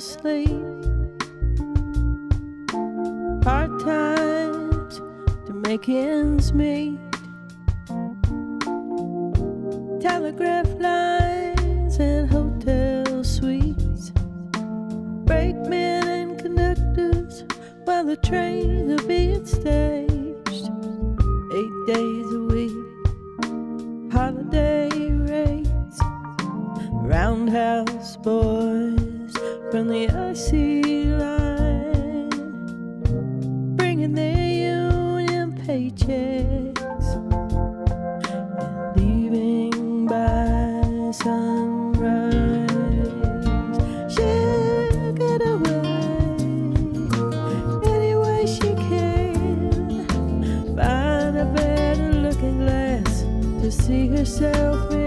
sleep. Hard times to make ends meet. Telegraph lines and hotel suites. Brakemen and conductors while the trains are being staged. Eight days a week. Holiday rates. Roundhouse boys from the IC line. Bringing their union paychecks and leaving by sunrise. She'll get away any way she can. Find a better looking glass to see herself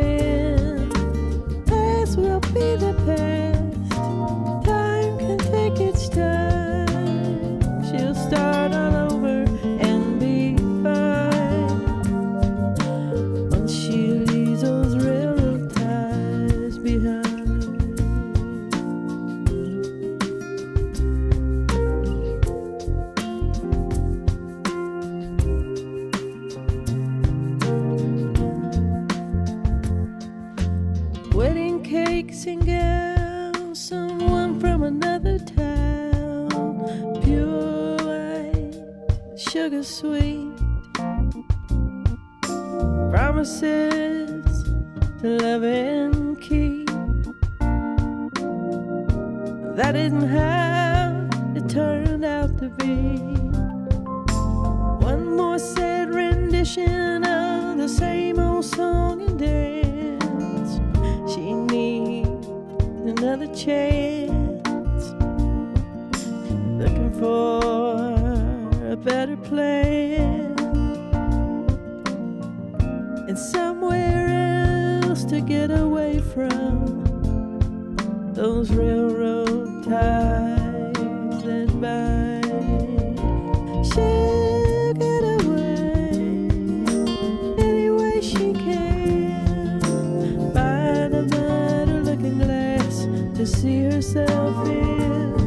Wedding cakes and gowns, someone from another town. Pure white, sugar sweet. Promises to love and keep. That isn't how it turned out to be. Chance. Looking for a better plan. And somewhere else to get away from those railroad ties. see herself in.